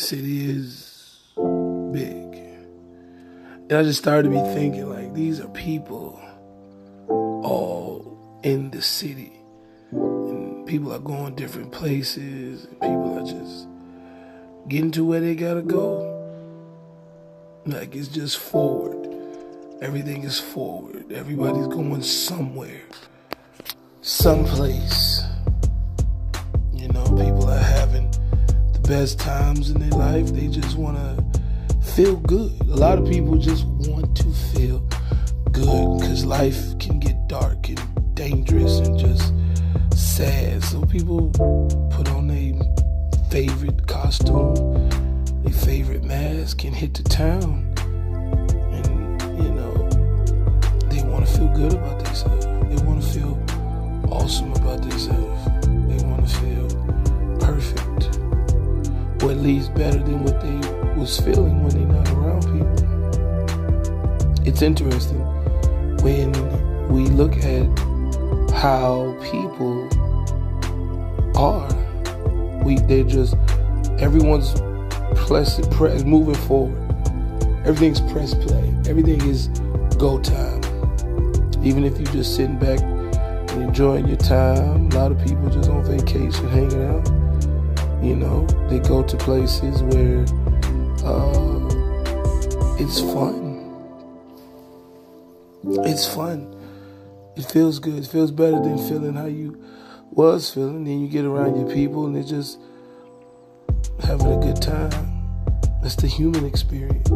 city is big. And I just started to be thinking, like, these are people all in the city. And people are going different places, and people are just getting to where they gotta go. Like, it's just forward. Everything is forward. Everybody's going somewhere, someplace. Best times in their life. They just want to feel good. A lot of people just want to feel good because life can get dark and dangerous and just sad. So people put on their favorite costume, their favorite mask, and hit the town And, you know, they want to feel good about themselves. They want to feel awesome about themselves. Or at least better than what they was feeling when they're not around people. It's interesting when we look at how people are. We they're just everyone's press, press moving forward. Everything's press play. Everything is go time. Even if you're just sitting back and enjoying your time, a lot of people just on vacation hanging out. You know, they go to places where uh, it's fun. It's fun. It feels good. It feels better than feeling how you was feeling. Then you get around your people and they're just having a good time. That's the human experience.